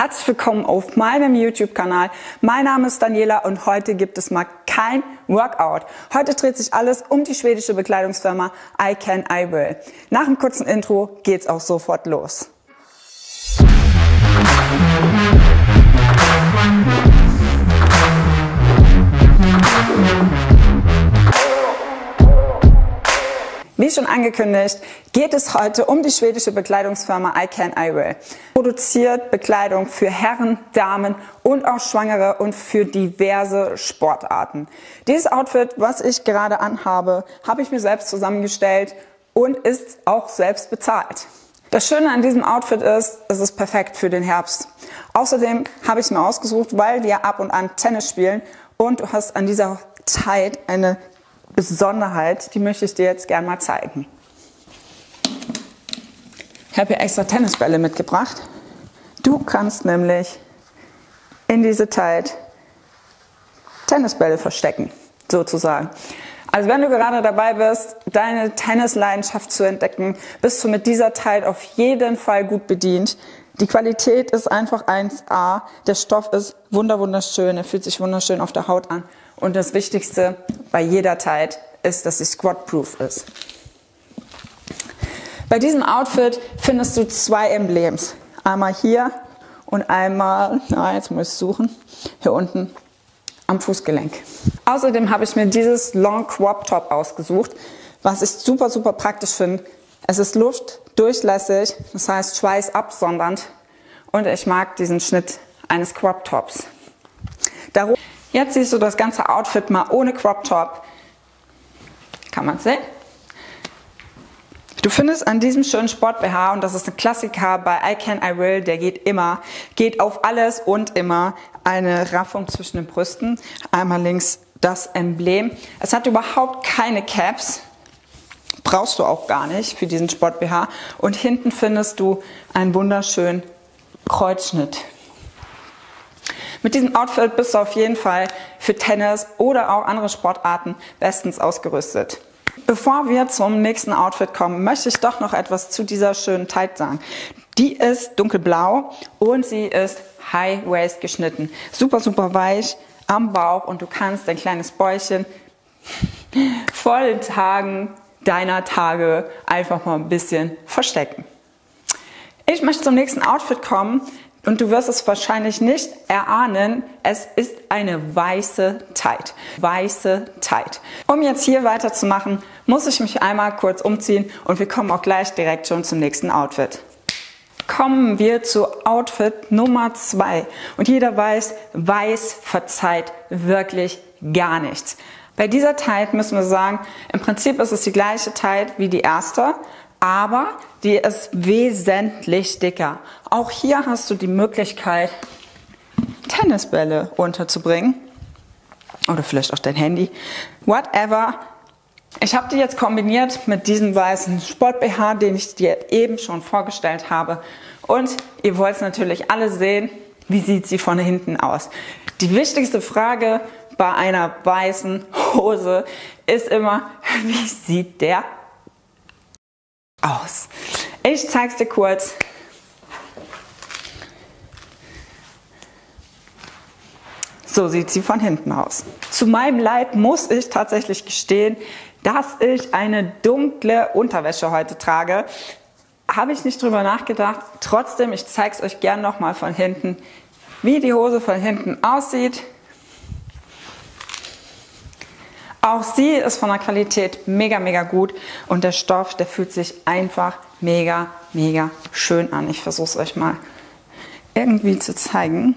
Herzlich willkommen auf meinem YouTube-Kanal. Mein Name ist Daniela und heute gibt es mal kein Workout. Heute dreht sich alles um die schwedische Bekleidungsfirma I Can I Will. Nach einem kurzen Intro geht's auch sofort los. Wie schon angekündigt, geht es heute um die schwedische Bekleidungsfirma I Can I Will. Produziert Bekleidung für Herren, Damen und auch Schwangere und für diverse Sportarten. Dieses Outfit, was ich gerade anhabe, habe ich mir selbst zusammengestellt und ist auch selbst bezahlt. Das Schöne an diesem Outfit ist, es ist perfekt für den Herbst. Außerdem habe ich es mir ausgesucht, weil wir ab und an Tennis spielen und du hast an dieser Zeit eine Besonderheit, die möchte ich dir jetzt gerne mal zeigen. Ich habe hier extra Tennisbälle mitgebracht. Du kannst nämlich in diese Zeit Tennisbälle verstecken, sozusagen. Also wenn du gerade dabei bist, deine Tennisleidenschaft zu entdecken, bist du mit dieser Teil auf jeden Fall gut bedient. Die Qualität ist einfach 1A, der Stoff ist wunderschön, er fühlt sich wunderschön auf der Haut an und das Wichtigste bei jeder Tide ist, dass sie squat-proof ist. Bei diesem Outfit findest du zwei Emblems. Einmal hier und einmal, na, jetzt muss ich suchen, hier unten am Fußgelenk. Außerdem habe ich mir dieses Long Crop Top ausgesucht, was ich super, super praktisch finde. Es ist luftdurchlässig, das heißt Schweiß absondernd und ich mag diesen Schnitt eines Crop Tops. Jetzt siehst du das ganze Outfit mal ohne Crop Top. Kann man sehen? Du findest an diesem schönen Sport BH, und das ist ein Klassiker bei I Can I Will, der geht immer, geht auf alles und immer eine Raffung zwischen den Brüsten. Einmal links das Emblem. Es hat überhaupt keine Caps. Brauchst du auch gar nicht für diesen Sport BH. Und hinten findest du einen wunderschönen Kreuzschnitt. Mit diesem Outfit bist du auf jeden Fall für Tennis oder auch andere Sportarten bestens ausgerüstet. Bevor wir zum nächsten Outfit kommen, möchte ich doch noch etwas zu dieser schönen Tight sagen. Die ist dunkelblau und sie ist High Waist geschnitten. Super, super weich am Bauch und du kannst dein kleines Bäuchchen vor Tagen deiner Tage einfach mal ein bisschen verstecken. Ich möchte zum nächsten Outfit kommen. Und du wirst es wahrscheinlich nicht erahnen, es ist eine weiße Tight. Weiße Tight. Um jetzt hier weiterzumachen, muss ich mich einmal kurz umziehen und wir kommen auch gleich direkt schon zum nächsten Outfit. Kommen wir zu Outfit Nummer zwei. Und jeder weiß, weiß verzeiht wirklich gar nichts. Bei dieser Tight müssen wir sagen, im Prinzip ist es die gleiche Tight wie die erste, aber die ist wesentlich dicker. Auch hier hast du die Möglichkeit, Tennisbälle unterzubringen oder vielleicht auch dein Handy, whatever. Ich habe die jetzt kombiniert mit diesem weißen Sport-BH, den ich dir eben schon vorgestellt habe. Und ihr wollt es natürlich alle sehen, wie sieht sie von hinten aus. Die wichtigste Frage bei einer weißen Hose ist immer, wie sieht der aus. Ich zeig's dir kurz. So sieht sie von hinten aus. Zu meinem Leid muss ich tatsächlich gestehen, dass ich eine dunkle Unterwäsche heute trage. Habe ich nicht drüber nachgedacht. Trotzdem, ich zeige es euch gern nochmal von hinten, wie die Hose von hinten aussieht. Auch sie ist von der Qualität mega, mega gut und der Stoff, der fühlt sich einfach mega, mega schön an. Ich versuche es euch mal irgendwie zu zeigen.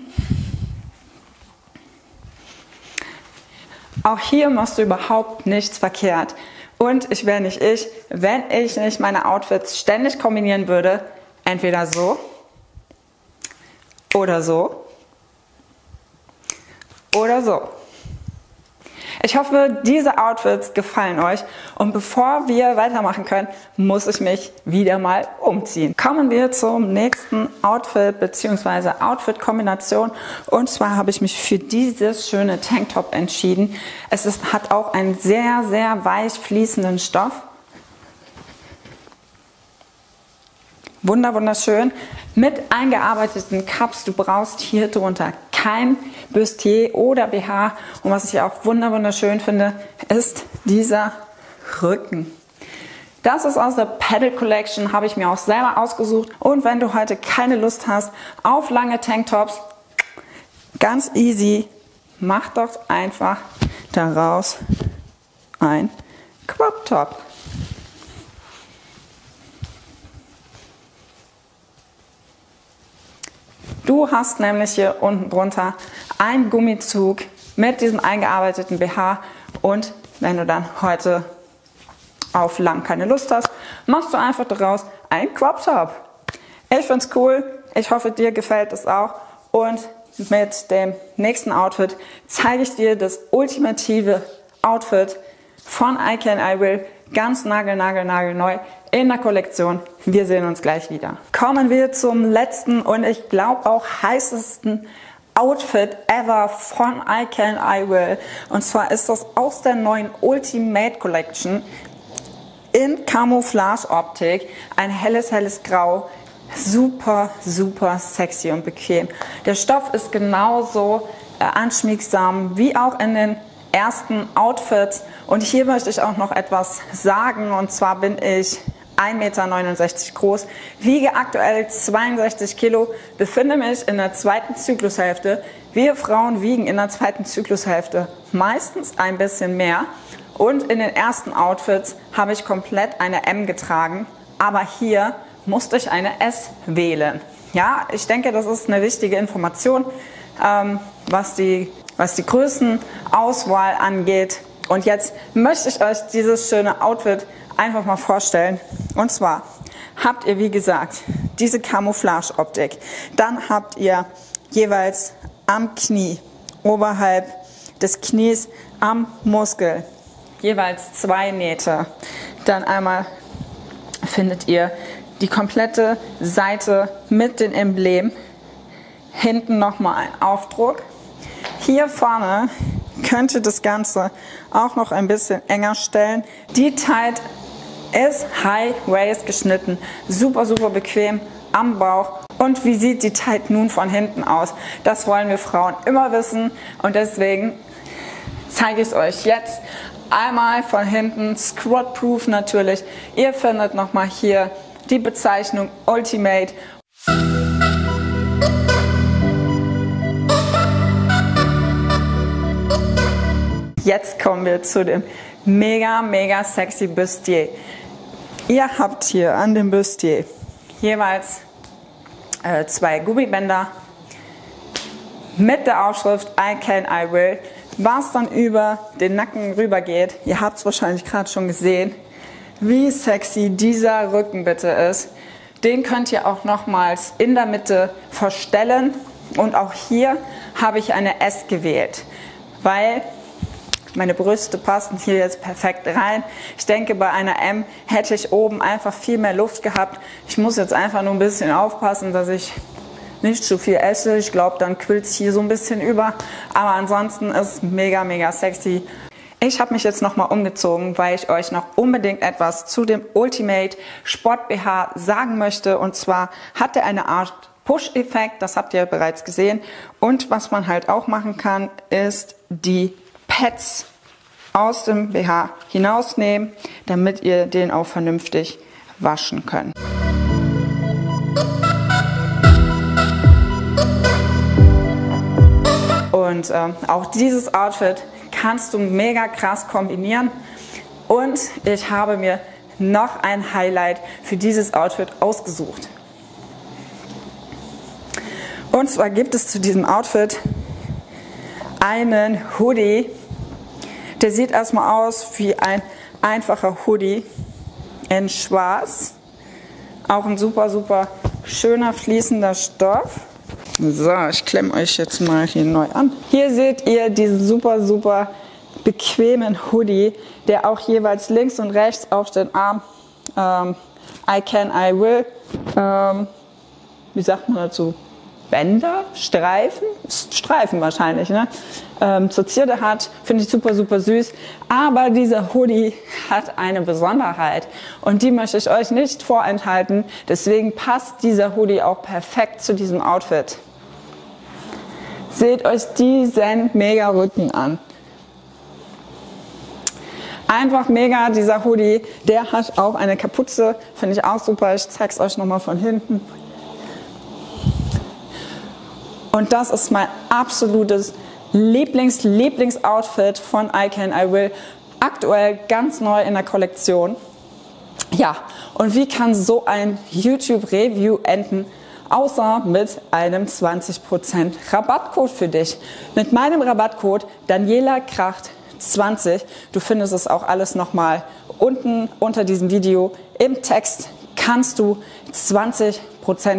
Auch hier machst du überhaupt nichts verkehrt. Und ich wäre nicht ich, wenn ich nicht meine Outfits ständig kombinieren würde. Entweder so oder so oder so. Ich hoffe, diese Outfits gefallen euch. Und bevor wir weitermachen können, muss ich mich wieder mal umziehen. Kommen wir zum nächsten Outfit bzw. Outfit-Kombination. Und zwar habe ich mich für dieses schöne Tanktop entschieden. Es ist, hat auch einen sehr, sehr weich fließenden Stoff. Wunder, wunderschön. Mit eingearbeiteten Cups. Du brauchst hier drunter kein Bustier oder BH. Und was ich auch wunder, wunderschön finde, ist dieser Rücken. Das ist aus der Pedal Collection, habe ich mir auch selber ausgesucht. Und wenn du heute keine Lust hast auf lange Tanktops, ganz easy, mach doch einfach daraus ein Crop Top. Du hast nämlich hier unten drunter einen Gummizug mit diesem eingearbeiteten BH und wenn du dann heute auf lang keine Lust hast, machst du einfach daraus ein Crop Top. Ich find's cool. Ich hoffe, dir gefällt es auch. Und mit dem nächsten Outfit zeige ich dir das ultimative Outfit von I Can I Will. Ganz nagel, nagel, nagel neu in der Kollektion. Wir sehen uns gleich wieder. Kommen wir zum letzten und ich glaube auch heißesten Outfit ever von I Can I Will. Und zwar ist das aus der neuen Ultimate Collection in Camouflage Optik. Ein helles, helles Grau. Super, super sexy und bequem. Der Stoff ist genauso äh, anschmiegsam wie auch in den ersten Outfits. Und hier möchte ich auch noch etwas sagen. Und zwar bin ich 1,69 Meter groß, wiege aktuell 62 Kilo, befinde mich in der zweiten Zyklushälfte. Wir Frauen wiegen in der zweiten Zyklushälfte meistens ein bisschen mehr. Und in den ersten Outfits habe ich komplett eine M getragen, aber hier musste ich eine S wählen. Ja, ich denke, das ist eine wichtige Information, ähm, was, die, was die Größenauswahl angeht. Und jetzt möchte ich euch dieses schöne Outfit einfach mal vorstellen. Und zwar habt ihr, wie gesagt, diese Camouflage-Optik. Dann habt ihr jeweils am Knie, oberhalb des Knies, am Muskel, jeweils zwei Nähte. Dann einmal findet ihr die komplette Seite mit dem Emblem. Hinten nochmal ein Aufdruck. Hier vorne könnt ihr das Ganze auch noch ein bisschen enger stellen. Die Tight ist High Waist geschnitten. Super, super bequem am Bauch. Und wie sieht die Tight nun von hinten aus? Das wollen wir Frauen immer wissen. Und deswegen zeige ich es euch jetzt. Einmal von hinten, Squat Proof natürlich. Ihr findet nochmal hier die Bezeichnung Ultimate. Jetzt kommen wir zu dem mega, mega sexy Bustier. Ihr habt hier an dem Bustier jeweils äh, zwei Gummibänder mit der Aufschrift I can, I will, was dann über den Nacken rüber geht. Ihr habt es wahrscheinlich gerade schon gesehen, wie sexy dieser Rücken bitte ist. Den könnt ihr auch nochmals in der Mitte verstellen. Und auch hier habe ich eine S gewählt, weil meine Brüste passen hier jetzt perfekt rein. Ich denke, bei einer M hätte ich oben einfach viel mehr Luft gehabt. Ich muss jetzt einfach nur ein bisschen aufpassen, dass ich nicht zu viel esse. Ich glaube, dann quillt es hier so ein bisschen über. Aber ansonsten ist mega, mega sexy. Ich habe mich jetzt nochmal umgezogen, weil ich euch noch unbedingt etwas zu dem Ultimate Sport BH sagen möchte. Und zwar hat er eine Art Push-Effekt, das habt ihr bereits gesehen. Und was man halt auch machen kann, ist die Pads aus dem BH hinausnehmen, damit ihr den auch vernünftig waschen könnt. Und äh, auch dieses Outfit kannst du mega krass kombinieren. Und ich habe mir noch ein Highlight für dieses Outfit ausgesucht. Und zwar gibt es zu diesem Outfit einen Hoodie. Der sieht erstmal aus wie ein einfacher Hoodie in schwarz. Auch ein super, super schöner fließender Stoff. So, ich klemme euch jetzt mal hier neu an. Hier seht ihr diesen super, super bequemen Hoodie, der auch jeweils links und rechts auf den Arm ähm, I can, I will, ähm, wie sagt man dazu, Bänder, Streifen, Streifen wahrscheinlich, ne? Ähm, zur Zierde hat. Finde ich super, super süß. Aber dieser Hoodie hat eine Besonderheit und die möchte ich euch nicht vorenthalten. Deswegen passt dieser Hoodie auch perfekt zu diesem Outfit. Seht euch diesen mega Rücken an. Einfach mega, dieser Hoodie. Der hat auch eine Kapuze, finde ich auch super. Ich zeige es euch nochmal von hinten. Und das ist mein absolutes Lieblings, Lieblingsoutfit von I Can, I Will. Aktuell ganz neu in der Kollektion. Ja, und wie kann so ein YouTube-Review enden? außer mit einem 20% Rabattcode für dich. Mit meinem Rabattcode Daniela Kracht 20. Du findest es auch alles nochmal unten unter diesem Video im Text kannst du 20%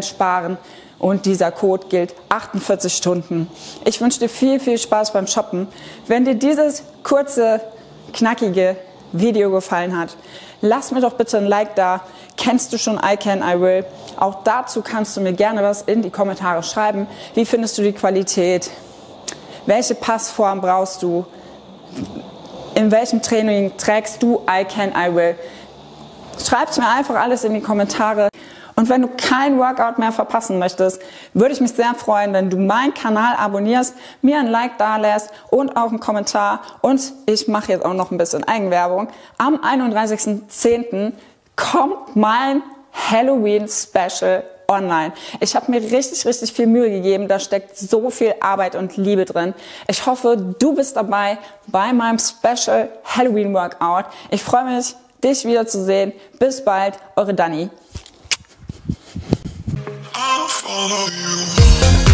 sparen und dieser Code gilt 48 Stunden. Ich wünsche dir viel, viel Spaß beim Shoppen. Wenn dir dieses kurze, knackige Video gefallen hat, lass mir doch bitte ein Like da. Kennst du schon I Can, I Will? Auch dazu kannst du mir gerne was in die Kommentare schreiben. Wie findest du die Qualität? Welche Passform brauchst du? In welchem Training trägst du I Can, I Will? Schreib es mir einfach alles in die Kommentare. Und wenn du kein Workout mehr verpassen möchtest, würde ich mich sehr freuen, wenn du meinen Kanal abonnierst, mir ein Like da lässt und auch einen Kommentar. Und ich mache jetzt auch noch ein bisschen Eigenwerbung. Am 31.10. kommt mein Halloween Special online. Ich habe mir richtig, richtig viel Mühe gegeben. Da steckt so viel Arbeit und Liebe drin. Ich hoffe, du bist dabei bei meinem Special Halloween Workout. Ich freue mich, dich wiederzusehen. Bis bald, eure Dani. I'll follow you.